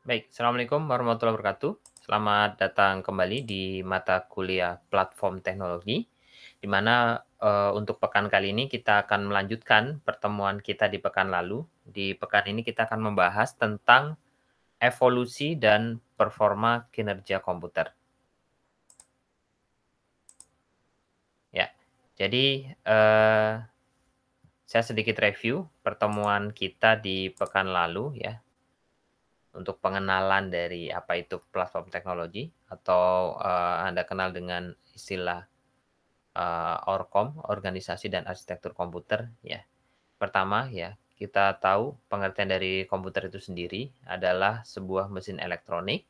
Baik, Assalamualaikum warahmatullahi wabarakatuh. Selamat datang kembali di mata kuliah Platform Teknologi, di mana, eee, untuk pekan kali ini kita akan melanjutkan pertemuan kita di pekan lalu. Di pekan ini kita akan membahas tentang evolusi dan performa kinerja komputer. Ya, jadi, eee, saya sedikit review pertemuan kita di pekan lalu ya. Untuk pengenalan dari apa itu platform teknologi atau, eee, Anda kenal dengan istilah, eee, ORCOM, Organisasi dan Arsitektur Komputer ya. Pertama ya, kita tahu pengertian dari komputer itu sendiri adalah sebuah mesin elektronik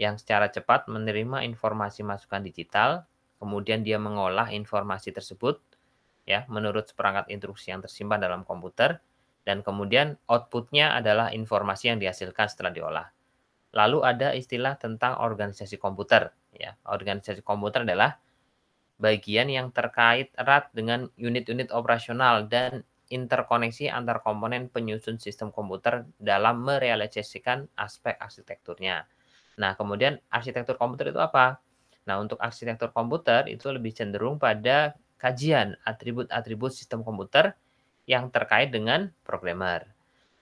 yang secara cepat menerima informasi masukan digital, kemudian dia mengolah informasi tersebut ya menurut seperangkat instruksi yang tersimpan dalam komputer dan kemudian outputnya adalah informasi yang dihasilkan setelah diolah. Lalu ada istilah tentang organisasi komputer, ya. Organisasi komputer adalah bagian yang terkait erat dengan unit-unit operasional dan interkoneksi antar komponen penyusun sistem komputer dalam merealisasikan aspek arsitekturnya. Nah, kemudian arsitektur komputer itu apa? Nah, untuk arsitektur komputer itu lebih cenderung pada kajian atribut-atribut sistem komputer yang terkait dengan programmer.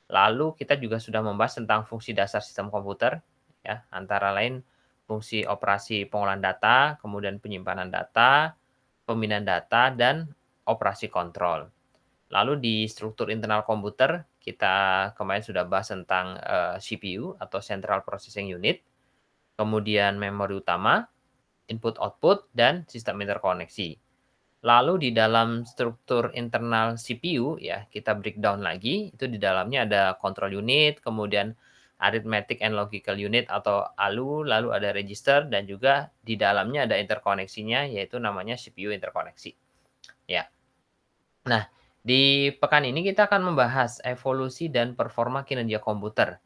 Lalu kita juga sudah membahas tentang fungsi dasar sistem komputer, ya, antara lain fungsi operasi pengolahan data, kemudian penyimpanan data, pemindahan data, dan operasi kontrol. Lalu di struktur internal komputer, kita kemarin sudah bahas tentang uh, eh, CPU atau Central Processing Unit, kemudian memori utama, input-output, dan sistem interkoneksi. Lalu di dalam struktur internal CPU ya, kita breakdown lagi, itu di dalamnya ada control unit, kemudian arithmetic and logical unit atau ALU, lalu ada register dan juga di dalamnya ada interkoneksinya yaitu namanya CPU interkoneksi. Ya. Nah, di pekan ini kita akan membahas evolusi dan performa kinerja komputer.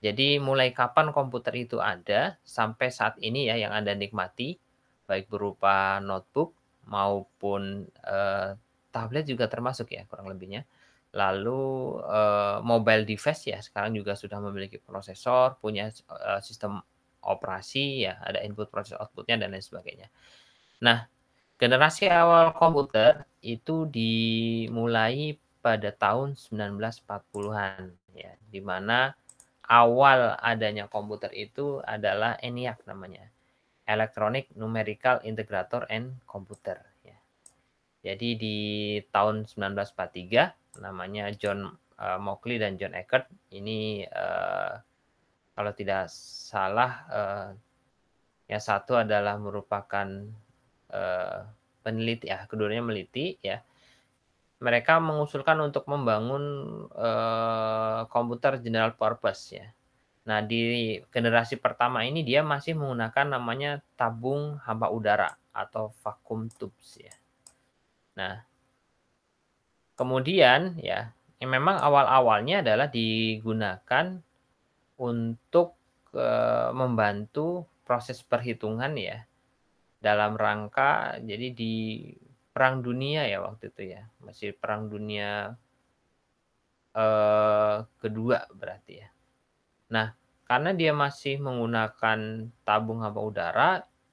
Jadi mulai kapan komputer itu ada sampai saat ini ya yang Anda nikmati baik berupa notebook maupun, uh, tablet juga termasuk ya kurang lebihnya. Lalu, uh, mobile device ya sekarang juga sudah memiliki prosesor, punya, uh, sistem operasi ya, ada input proses outputnya dan lain sebagainya. Nah, generasi awal komputer itu dimulai pada tahun 1940-an ya, di mana awal adanya komputer itu adalah ENIAC namanya. Electronic Numerical Integrator and Computer ya. Jadi di tahun 1943 namanya John uh, Mockley dan John Eckert ini uh, kalau tidak salah uh, ya satu adalah merupakan uh, peneliti ya keduanya meliti ya mereka mengusulkan untuk membangun uh, komputer general purpose ya Nah, di generasi pertama ini dia masih menggunakan namanya tabung hampa udara atau vacuum tubes ya. Nah, kemudian ya, yang memang awal-awalnya adalah digunakan untuk e, membantu proses perhitungan ya dalam rangka jadi di perang dunia ya waktu itu ya masih perang dunia e, kedua berarti ya. Nah, karena dia masih menggunakan tabung hampa udara,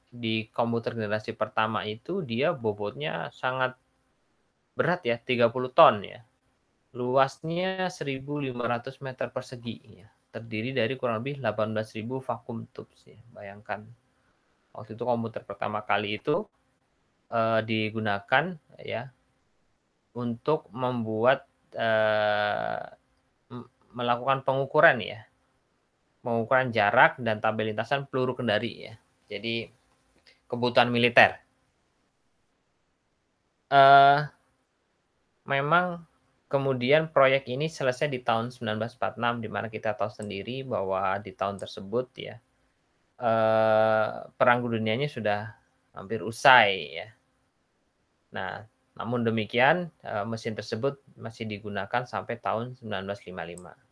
di komputer generasi pertama itu dia bobotnya sangat berat ya, 30 ton ya. Luasnya 1.500 meter persegi ya. Terdiri dari kurang lebih 18.000 vakum tubes ya. Bayangkan waktu itu komputer pertama kali itu uh, digunakan ya untuk membuat uh, melakukan pengukuran ya pengukuran jarak dan tabel lintasan peluru kendari ya. Jadi kebutuhan militer. Uh, memang kemudian proyek ini selesai di tahun 1946 di mana kita tahu sendiri bahwa di tahun tersebut ya uh, perang dunianya sudah hampir usai ya. Nah, namun demikian uh, mesin tersebut masih digunakan sampai tahun 1955.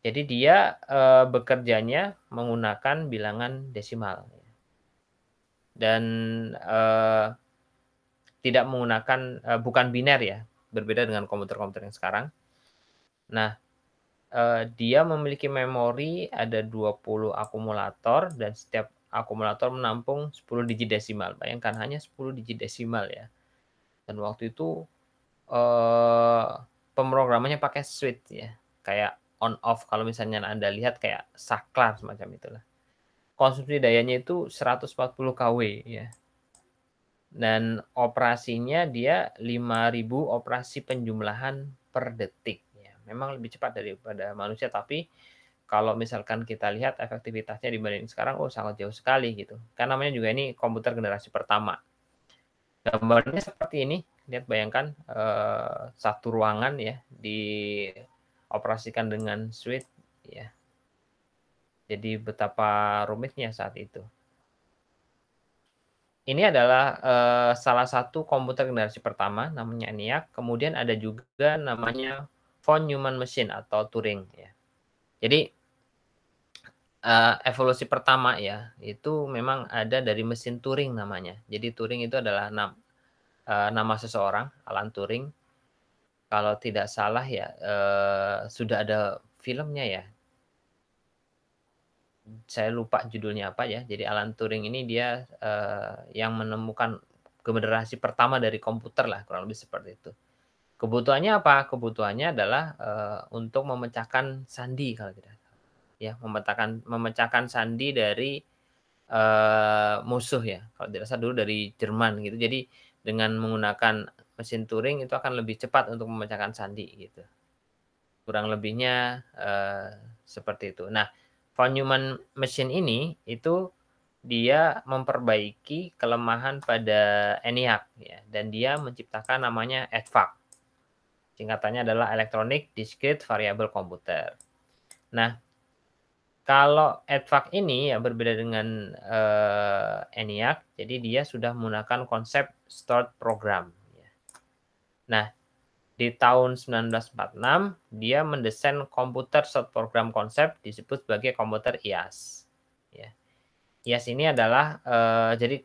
Jadi dia uh, bekerjanya menggunakan bilangan desimal. Dan uh, tidak menggunakan uh, bukan biner ya, berbeda dengan komputer-komputer yang sekarang. Nah, uh, dia memiliki memori ada 20 akumulator dan setiap akumulator menampung 10 digit desimal. Bayangkan hanya 10 digit desimal ya. Dan waktu itu uh, pemrogramannya pakai switch ya. Kayak on off kalau misalnya Anda lihat kayak saklar semacam itulah. Konsumsi dayanya itu 140 kW ya dan operasinya dia 5000 operasi penjumlahan per detik ya. Memang lebih cepat daripada manusia tapi kalau misalkan kita lihat efektivitasnya dibanding sekarang oh sangat jauh sekali gitu. Karena namanya juga ini komputer generasi pertama. Gambarnya seperti ini, lihat bayangkan eh, satu ruangan ya dioperasikan dengan switch ya. Jadi betapa rumitnya saat itu. Ini adalah uh, salah satu komputer generasi pertama namanya ENIAC, kemudian ada juga namanya von Neumann machine atau Turing ya. Jadi uh, evolusi pertama ya, itu memang ada dari mesin Turing namanya. Jadi Turing itu adalah nam, uh, nama seseorang, Alan Turing. Kalau tidak salah ya uh, sudah ada filmnya ya saya lupa judulnya apa ya. Jadi Alan Turing ini dia uh, yang menemukan generasi pertama dari komputer lah kurang lebih seperti itu. Kebutuhannya apa? Kebutuhannya adalah uh, untuk memecahkan sandi kalau tidak ya memecahkan memecahkan sandi dari uh, musuh ya kalau tidak salah dulu dari Jerman gitu jadi dengan menggunakan mesin Turing itu akan lebih cepat untuk memecahkan sandi gitu kurang lebihnya uh, seperti itu nah von Neumann machine ini itu dia memperbaiki kelemahan pada ENIAC ya dan dia menciptakan namanya EDVAC. Singkatannya adalah Electronic Discrete Variable Computer. Nah, kalau EDVAC ini ya berbeda dengan uh, ENIAC, jadi dia sudah menggunakan konsep stored program. Nah, di tahun 1946 dia mendesain komputer short program konsep disebut sebagai komputer IAS. Ya. IAS ini adalah uh, jadi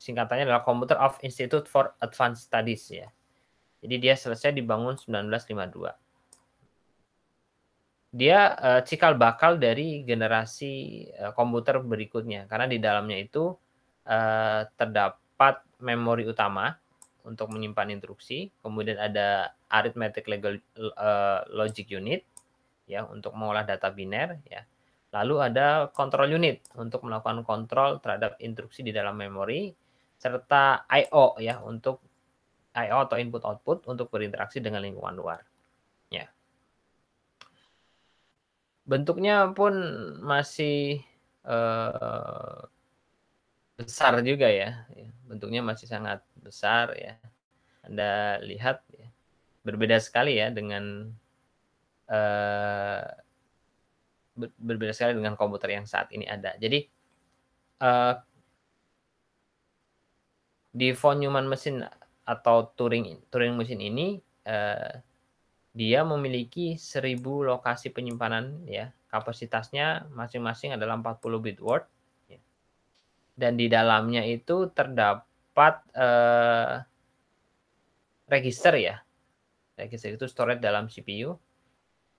singkatannya adalah Computer of Institute for Advanced Studies ya. Jadi dia selesai dibangun 1952. Dia uh, cikal bakal dari generasi uh, komputer berikutnya karena di dalamnya itu uh, terdapat memori utama untuk menyimpan instruksi, kemudian ada arithmetic legal uh, logic unit ya untuk mengolah data biner ya. Lalu ada control unit untuk melakukan kontrol terhadap instruksi di dalam memori serta I/O ya untuk I/O atau input output untuk berinteraksi dengan lingkungan luar. Ya. Bentuknya pun masih uh, besar juga ya. Bentuknya masih sangat besar ya. Anda lihat ya, berbeda sekali ya dengan uh, berbeda sekali dengan komputer yang saat ini ada. Jadi uh, di von Neumann machine atau Turing Turing mesin ini uh, dia memiliki 1000 lokasi penyimpanan ya. Kapasitasnya masing-masing adalah 40 bit word dan di dalamnya itu terdapat uh, register ya. Register itu storage dalam CPU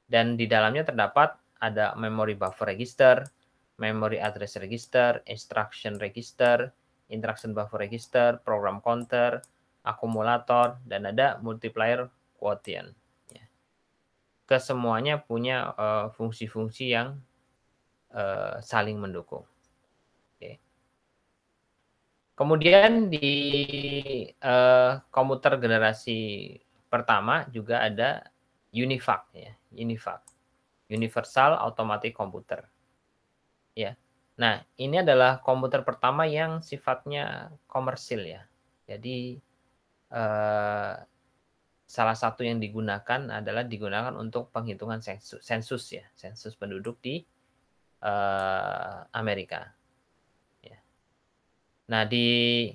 dan di dalamnya terdapat ada memory buffer register, memory address register, instruction register, interaction buffer register, program counter, akumulator, dan ada multiplier quotient. Ya. Kesemuanya punya eh, fungsi-fungsi uh, yang uh, saling mendukung. Kemudian di uh, komputer generasi pertama juga ada UNIVAC ya, UNIVAC. Universal Automatic Computer. Ya. Nah, ini adalah komputer pertama yang sifatnya komersil ya. Jadi uh, salah satu yang digunakan adalah digunakan untuk penghitungan sensus, sensus ya, sensus penduduk di uh, Amerika. Nah, di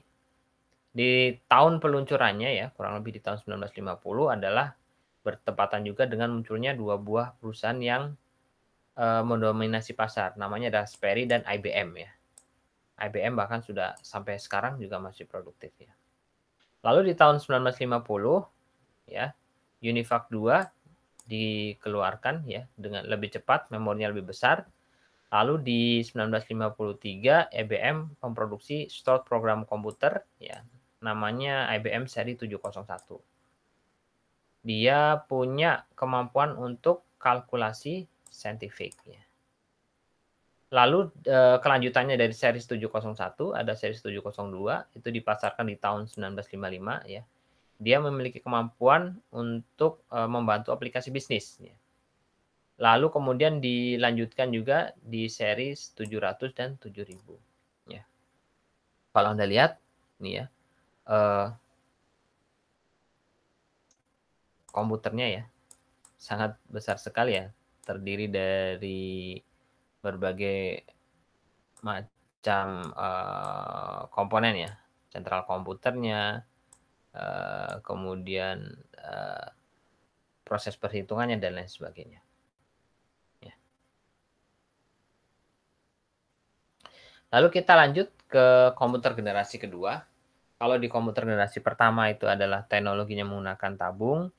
di tahun peluncurannya ya, kurang lebih di tahun 1950 adalah bertepatan juga dengan munculnya dua buah perusahaan yang uh, mendominasi pasar. Namanya adalah Sperry dan IBM ya. IBM bahkan sudah sampai sekarang juga masih produktif ya. Lalu di tahun 1950 ya, Univac 2 dikeluarkan ya dengan lebih cepat, memorinya lebih besar. Lalu di 1953 IBM memproduksi stored program komputer ya namanya IBM seri 701. Dia punya kemampuan untuk kalkulasi saintifik ya. Lalu eh, kelanjutannya dari seri 701 ada seri 702 itu dipasarkan di tahun 1955 ya dia memiliki kemampuan untuk uh, membantu aplikasi bisnis. Ya. Lalu kemudian dilanjutkan juga di seri 700 dan 7000. Ya. Kalau Anda lihat, nih ya, uh, komputernya ya, sangat besar sekali ya, terdiri dari berbagai macam uh, komponen ya, sentral komputernya, Eh, kemudian uh, proses perhitungannya dan lain sebagainya. Ya. Lalu kita lanjut ke komputer generasi kedua. Kalau di komputer generasi pertama itu adalah teknologinya menggunakan tabung,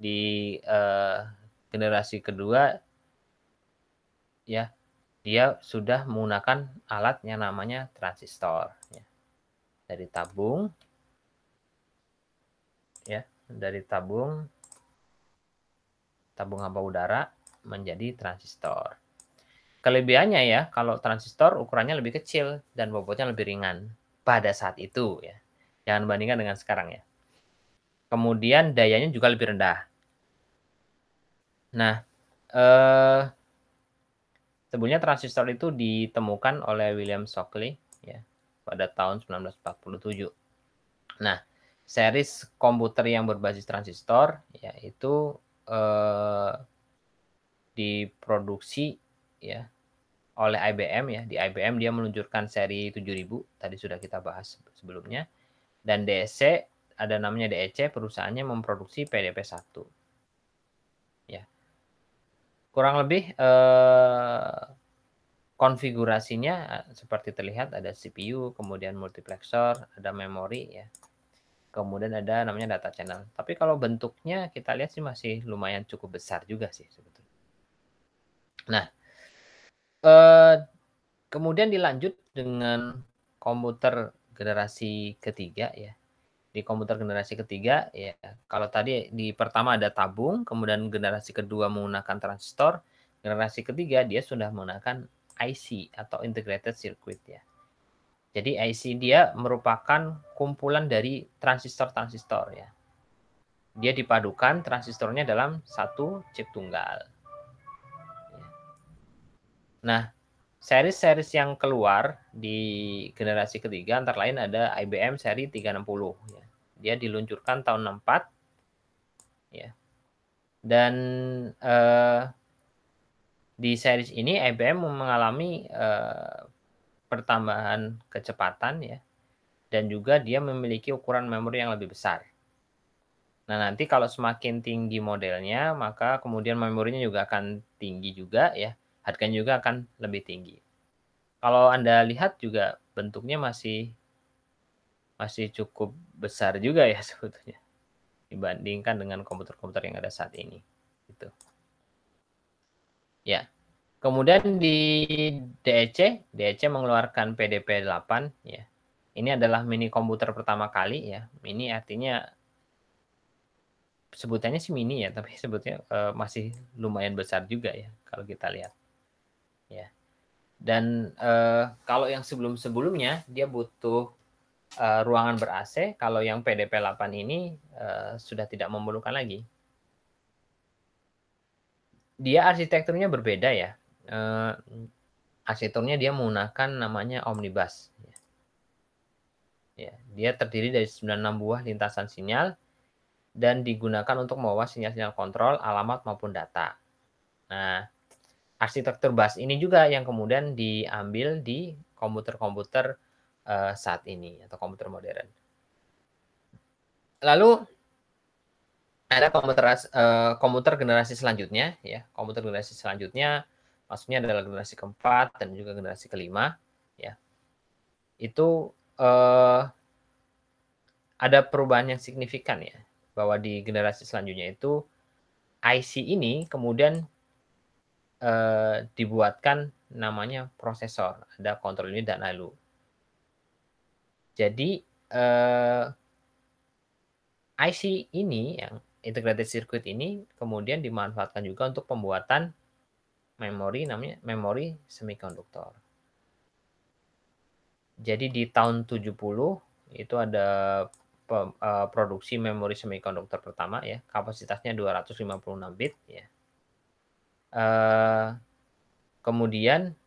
di uh, generasi kedua ya dia sudah menggunakan alat yang namanya transistor. Ya. Dari tabung ya dari tabung tabung hampa udara menjadi transistor. Kelebihannya ya, kalau transistor ukurannya lebih kecil dan bobotnya lebih ringan pada saat itu ya. Jangan bandingkan dengan sekarang ya. Kemudian dayanya juga lebih rendah. Nah, eh, sebenarnya transistor itu ditemukan oleh William Shockley ya pada tahun 1947. Nah, series komputer yang berbasis transistor yaitu eh, diproduksi ya oleh IBM ya. Di IBM dia meluncurkan seri 7000 tadi sudah kita bahas sebelumnya. Dan DSC ada namanya DEC perusahaannya memproduksi PDP-1 ya. Kurang lebih eh, konfigurasinya eh, seperti terlihat ada CPU kemudian multiplexer ada memori ya. Kemudian ada namanya data channel. Tapi kalau bentuknya kita lihat sih masih lumayan cukup besar juga sih sebetulnya. Nah, eh, kemudian dilanjut dengan komputer generasi ketiga ya. Di komputer generasi ketiga ya, kalau tadi di pertama ada tabung, kemudian generasi kedua menggunakan transistor, generasi ketiga dia sudah menggunakan IC atau integrated circuit ya. Jadi IC dia merupakan kumpulan dari transistor-transistor ya. Dia dipadukan transistornya dalam satu chip tunggal. Nah, seri-series yang keluar di generasi ketiga antara lain ada IBM seri 360 ya. Dia diluncurkan tahun 64 ya. Dan eh, di series ini IBM mengalami eh, pertambahan kecepatan ya dan juga dia memiliki ukuran memori yang lebih besar. Nah, nanti kalau semakin tinggi modelnya, maka kemudian memorinya juga akan tinggi juga ya. Harganya juga akan lebih tinggi. Kalau Anda lihat juga bentuknya masih masih cukup besar juga ya sebetulnya dibandingkan dengan komputer-komputer yang ada saat ini. Gitu. Ya. Kemudian di DEC, DEC mengeluarkan PDP 8 ya. Ini adalah mini komputer pertama kali ya. Mini artinya sebutannya sih mini ya, tapi sebutnya uh, masih lumayan besar juga ya kalau kita lihat. Ya. Dan uh, kalau yang sebelum-sebelumnya dia butuh uh, ruangan ber-AC, kalau yang PDP 8 ini uh, sudah tidak memerlukan lagi. Dia arsitekturnya berbeda ya uh, arsitekturnya dia menggunakan namanya omnibus. Ya. ya, dia terdiri dari 96 buah lintasan sinyal dan digunakan untuk membawa sinyal-sinyal kontrol, alamat maupun data. Nah, arsitektur bus ini juga yang kemudian diambil di komputer-komputer uh, saat ini atau komputer modern. Lalu ada komputer uh, komputer generasi selanjutnya ya, komputer generasi selanjutnya maksudnya adalah generasi keempat dan juga generasi kelima ya itu eh, ada perubahan yang signifikan ya bahwa di generasi selanjutnya itu IC ini kemudian uh, dibuatkan namanya prosesor, ada kontrol unit dan lalu. Jadi uh, IC ini yang integrated circuit ini kemudian dimanfaatkan juga untuk pembuatan memori namanya memori semikonduktor. Jadi di tahun 70 itu ada uh, produksi memori semikonduktor pertama ya, kapasitasnya 256 bit ya. Uh, kemudian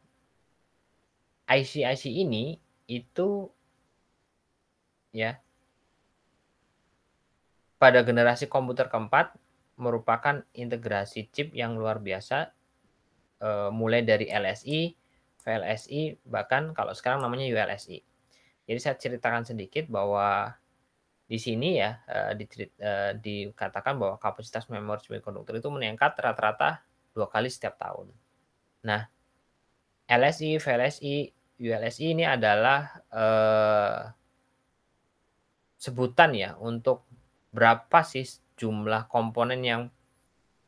IC-IC ini itu ya pada generasi komputer keempat merupakan integrasi chip yang luar biasa uh, mulai dari LSI, VLSI, bahkan kalau sekarang namanya ULSI. Jadi saya ceritakan sedikit bahwa di sini ya uh, dikatakan bahwa kapasitas memori semikonduktor itu meningkat rata-rata dua kali setiap tahun. Nah, LSI, VLSI, ULSI ini adalah uh, sebutan ya untuk berapa sih jumlah komponen yang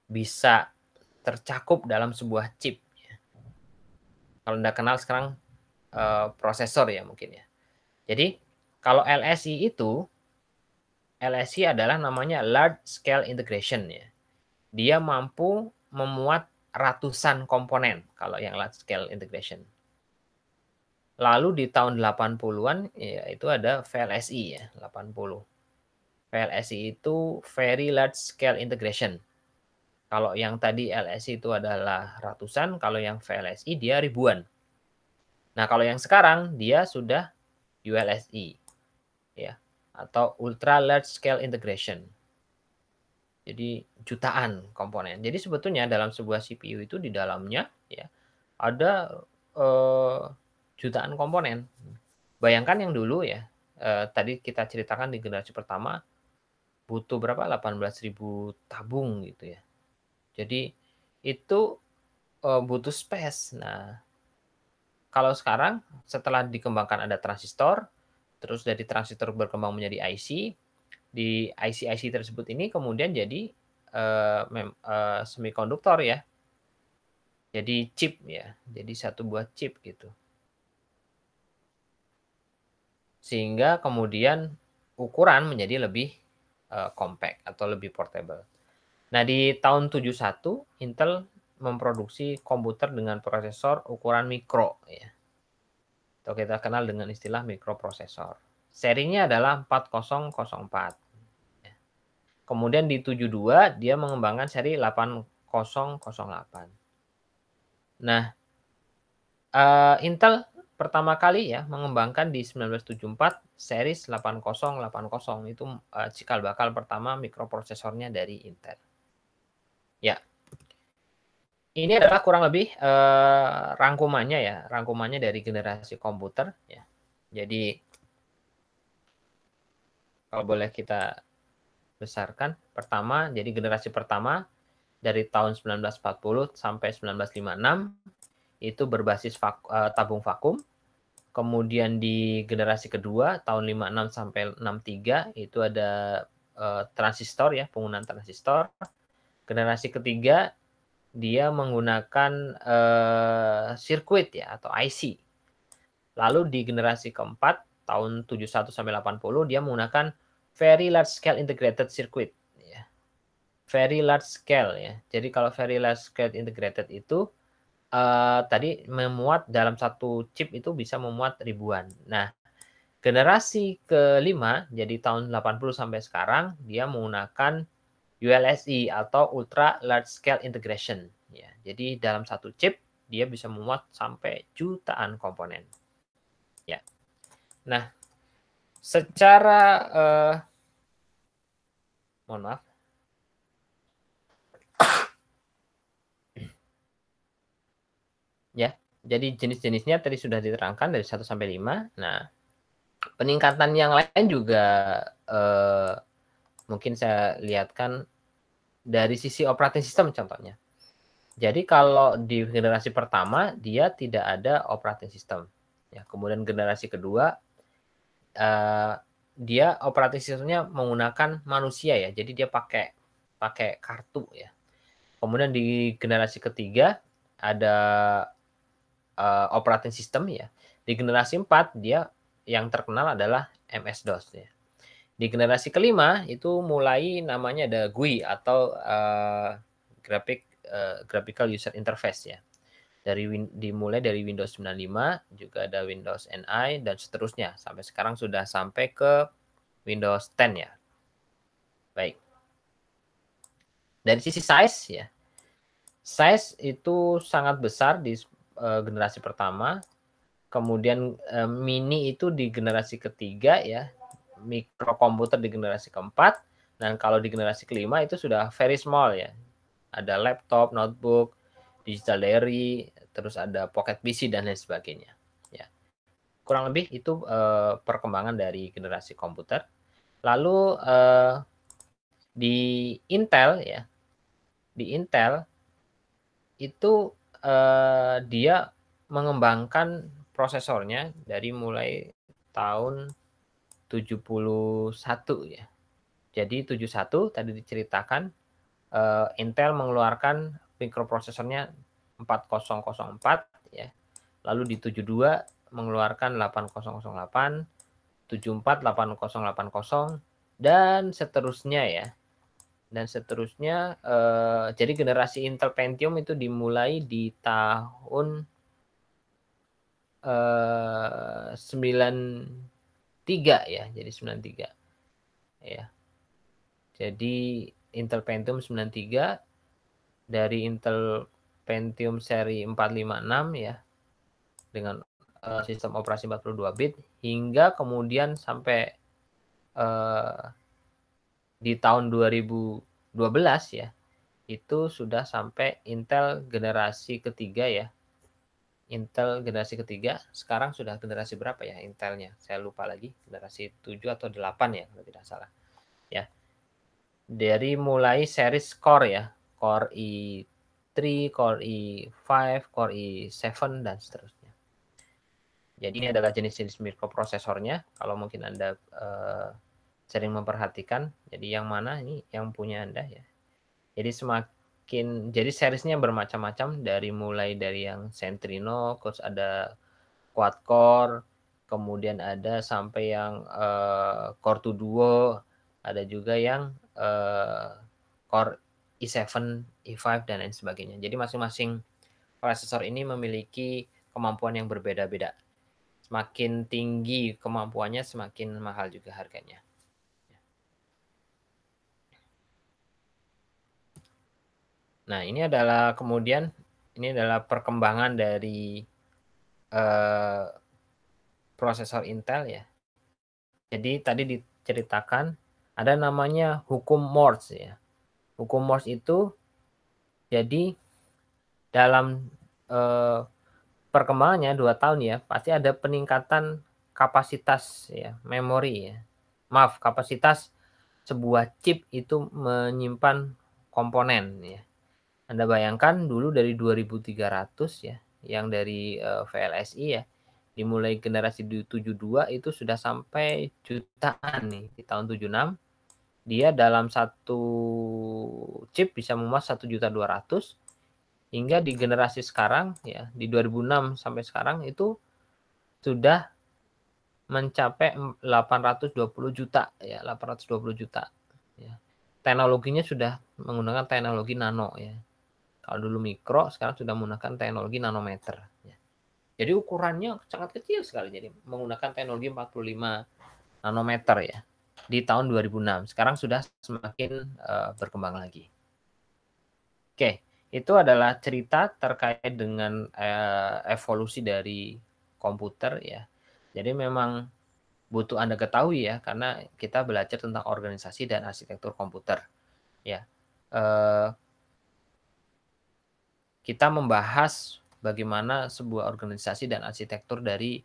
bisa tercakup dalam sebuah chip. Kalau Anda kenal sekarang uh, prosesor ya mungkin ya. Jadi kalau LSI itu LSI adalah namanya large scale integration ya. Dia mampu memuat ratusan komponen kalau yang large scale integration. Lalu di tahun 80-an ya itu ada VLSI ya, 80. VLSI itu very large scale integration. Kalau yang tadi LSI itu adalah ratusan, kalau yang VLSI dia ribuan. Nah, kalau yang sekarang dia sudah ULSI ya atau ultra large scale integration. Jadi jutaan komponen. Jadi sebetulnya dalam sebuah CPU itu di dalamnya ya ada eh, jutaan komponen. Bayangkan yang dulu ya, eh, tadi kita ceritakan di generasi pertama butuh berapa? 18.000 tabung gitu ya. Jadi itu uh, butuh space. Nah, kalau sekarang setelah dikembangkan ada transistor, terus dari transistor berkembang menjadi IC, di IC-IC tersebut ini kemudian jadi uh, uh, semikonduktor ya. Jadi chip ya, jadi satu buah chip gitu. Sehingga kemudian ukuran menjadi lebih uh, compact atau lebih portable. Nah, di tahun 71 Intel memproduksi komputer dengan prosesor ukuran mikro ya. Atau kita kenal dengan istilah mikroprosesor. Serinya adalah 4004. Kemudian di 72 dia mengembangkan seri 8008. Nah, uh, Intel pertama kali ya mengembangkan di 1974 series 8080 itu uh, cikal bakal pertama mikroprosesornya dari Intel. Ya. Ini adalah kurang lebih uh, rangkumannya ya, rangkumannya dari generasi komputer ya. Jadi kalau boleh kita besarkan, pertama jadi generasi pertama dari tahun 1940 sampai 1956 itu berbasis vak, uh, tabung vakum. Kemudian di generasi kedua tahun 56 sampai 63 itu ada uh, transistor ya, penggunaan transistor generasi ketiga dia menggunakan uh, sirkuit ya atau IC. Lalu di generasi keempat tahun 71 sampai 80 dia menggunakan very large scale integrated circuit ya. Very large scale ya. Jadi kalau very large scale integrated itu uh, tadi memuat dalam satu chip itu bisa memuat ribuan. Nah, generasi kelima jadi tahun 80 sampai sekarang dia menggunakan ULSI atau Ultra Large Scale Integration. Ya, jadi dalam satu chip dia bisa memuat sampai jutaan komponen. Ya. Nah, secara uh, mohon maaf. ya, jadi jenis-jenisnya tadi sudah diterangkan dari 1 sampai 5. Nah, peningkatan yang lain juga uh, mungkin saya lihatkan dari sisi operating system contohnya. Jadi kalau di generasi pertama dia tidak ada operating system. Ya, kemudian generasi kedua uh, dia operating systemnya menggunakan manusia ya. Jadi dia pakai pakai kartu ya. Kemudian di generasi ketiga ada uh, operating system ya. Di generasi 4 dia yang terkenal adalah MS-DOS ya. Di generasi kelima itu mulai namanya ada GUI atau uh, graphic uh, graphical user interface ya. Dari win, dimulai dari Windows 95 juga ada Windows NI dan seterusnya sampai sekarang sudah sampai ke Windows 10 ya. Baik. Dari sisi size ya. Size itu sangat besar di uh, generasi pertama. Kemudian uh, mini itu di generasi ketiga ya. Mikrokomputer di generasi keempat. Dan kalau di generasi kelima itu sudah very small ya. Ada laptop, notebook, digital diary, terus ada pocket PC dan lain sebagainya. Ya. Kurang lebih itu uh, perkembangan dari generasi komputer. Lalu uh, di Intel ya. Di Intel itu uh, dia mengembangkan prosesornya dari mulai tahun 71 ya. Jadi 71 tadi diceritakan uh, Intel mengeluarkan mikroprosesornya 4004 ya. Lalu di 72 mengeluarkan 8008, 74 8080 dan seterusnya ya dan seterusnya. Uh, jadi generasi Intel Pentium itu dimulai di tahun uh, 93 ya, jadi 93. Ya. Jadi Intel Pentium 93 dari Intel Pentium seri 456 ya dengan uh, sistem operasi 42 bit hingga kemudian sampai uh, di tahun 2012 ya, itu sudah sampai Intel generasi ketiga ya. Intel generasi ketiga, sekarang sudah generasi berapa ya Intelnya? Saya lupa lagi, generasi 7 atau 8 ya kalau tidak salah. Ya. Dari mulai series Core ya, Core i3, Core i5, Core i7 dan seterusnya. Jadi ini adalah jenis-jenis mikroprosesornya. Kalau mungkin Anda uh, sering memperhatikan. Jadi yang mana ini yang punya Anda ya. Jadi semakin jadi seriesnya bermacam-macam dari mulai dari yang Centrino, terus ada quad core, kemudian ada sampai yang uh, core 2 duo, ada juga yang uh, core i7, i5 dan lain sebagainya. Jadi masing-masing prosesor ini memiliki kemampuan yang berbeda-beda. Semakin tinggi kemampuannya, semakin mahal juga harganya. Nah, ini adalah kemudian ini adalah perkembangan dari uh, prosesor Intel ya. Jadi tadi diceritakan ada namanya hukum Morse ya. Hukum Morse itu jadi dalam uh, perkembangannya dua tahun ya pasti ada peningkatan kapasitas ya memori ya. Maaf kapasitas sebuah chip itu menyimpan komponen ya. Anda bayangkan dulu dari 2300 ya, yang dari uh, VLSI ya, dimulai generasi 72 itu sudah sampai jutaan nih di tahun 76. Dia dalam satu chip bisa memuat 1.200 hingga di generasi sekarang ya di 2006 sampai sekarang itu sudah mencapai 820 juta ya 820 juta ya teknologinya sudah menggunakan teknologi nano ya kalau dulu mikro, sekarang sudah menggunakan teknologi nanometer. Ya. Jadi ukurannya sangat kecil sekali. Jadi menggunakan teknologi 45 nanometer ya di tahun 2006. Sekarang sudah semakin uh, berkembang lagi. Oke, itu adalah cerita terkait dengan uh, evolusi dari komputer ya. Jadi memang butuh Anda ketahui ya karena kita belajar tentang organisasi dan arsitektur komputer. Ya. Uh, kita membahas bagaimana sebuah organisasi dan arsitektur dari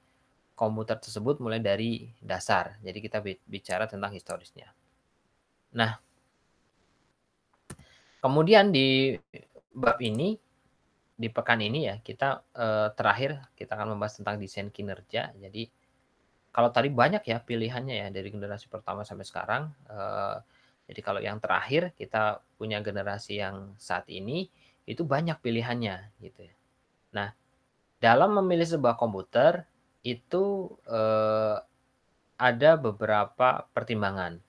komputer tersebut mulai dari dasar. Jadi kita bicara tentang historisnya. Nah, kemudian di bab ini di pekan ini ya kita eh, terakhir kita akan membahas tentang desain kinerja. Jadi kalau tadi banyak ya pilihannya ya dari generasi pertama sampai sekarang. Eh, Jadi kalau yang terakhir kita punya generasi yang saat ini itu banyak pilihannya gitu ya. Nah, dalam memilih sebuah komputer itu eh, ada beberapa pertimbangan.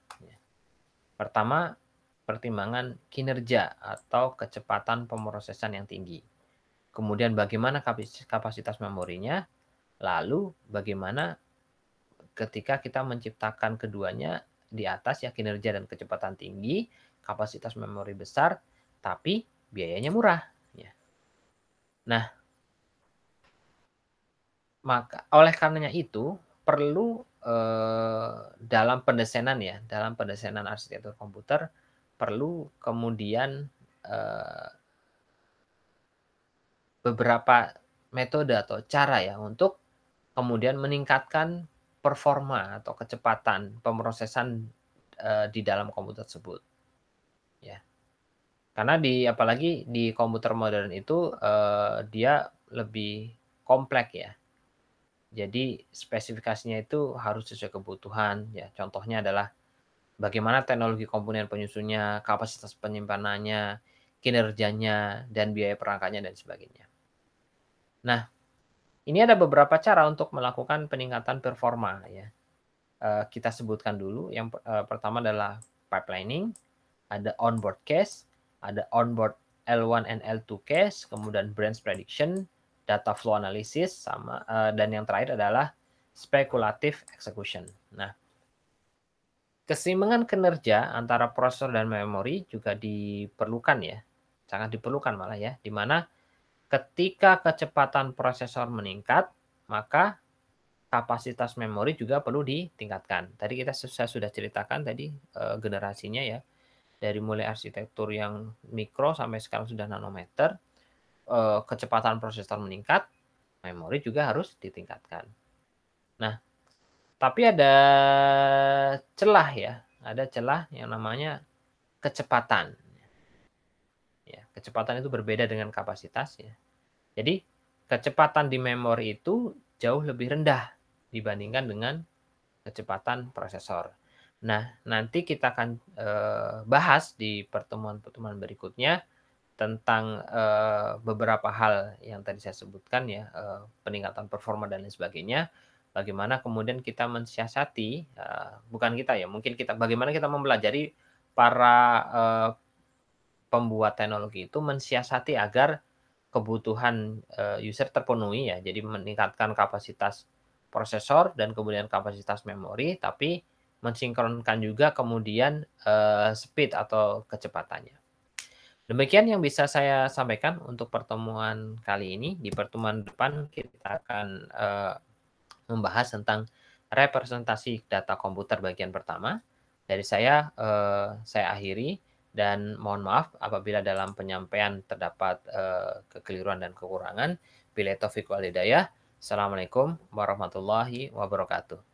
Pertama, pertimbangan kinerja atau kecepatan pemrosesan yang tinggi. Kemudian bagaimana kapasitas memorinya, lalu bagaimana ketika kita menciptakan keduanya di atas ya kinerja dan kecepatan tinggi, kapasitas memori besar, tapi biayanya murah. Ya. Nah, maka oleh karenanya itu perlu eh, dalam pendesainan ya, dalam pendesainan arsitektur komputer perlu kemudian eh, beberapa metode atau cara ya untuk kemudian meningkatkan performa atau kecepatan pemrosesan uh, di dalam komputer tersebut. Ya. Karena di apalagi di komputer modern itu uh, dia lebih kompleks ya. Jadi spesifikasinya itu harus sesuai kebutuhan ya. Contohnya adalah bagaimana teknologi komponen penyusunnya, kapasitas penyimpanannya, kinerjanya, dan biaya perangkatnya, dan sebagainya. Nah, ini ada beberapa cara untuk melakukan peningkatan performa ya. Uh, kita sebutkan dulu. Yang uh, pertama adalah pipelining, ada onboard cache, ada onboard L1 and L2 cache, kemudian branch prediction, data flow analysis, sama uh, dan yang terakhir adalah speculative execution. Nah, Keseimbangan kinerja antara prosesor dan memori juga diperlukan ya, sangat diperlukan malah ya, di mana ketika kecepatan prosesor meningkat, maka kapasitas memori juga perlu ditingkatkan. Tadi kita saya sudah ceritakan tadi eh, generasinya ya, dari mulai arsitektur yang mikro sampai sekarang sudah nanometer, eh, kecepatan prosesor meningkat, memori juga harus ditingkatkan. Nah, tapi ada celah ya, ada celah yang namanya kecepatan. Ya, kecepatan itu berbeda dengan kapasitas ya. Jadi kecepatan di memori itu jauh lebih rendah dibandingkan dengan kecepatan prosesor. Nah, nanti kita akan eh, bahas di pertemuan-pertemuan berikutnya tentang eh, beberapa hal yang tadi saya sebutkan ya, eh, peningkatan performa dan lain sebagainya bagaimana kemudian kita mensiasati uh, bukan kita ya mungkin kita bagaimana kita mempelajari para uh, pembuat teknologi itu mensiasati agar kebutuhan uh, user terpenuhi ya. Jadi meningkatkan kapasitas prosesor dan kemudian kapasitas memori tapi mensinkronkan juga kemudian uh, speed atau kecepatannya Demikian yang bisa saya sampaikan untuk pertemuan kali ini. Di pertemuan depan kita akan uh, membahas tentang representasi data komputer bagian pertama. Dari saya, eh, saya akhiri dan mohon maaf apabila dalam penyampaian terdapat eh, kekeliruan dan kekurangan. Bila taufiq walidayah. Assalamualaikum warahmatullahi wabarakatuh.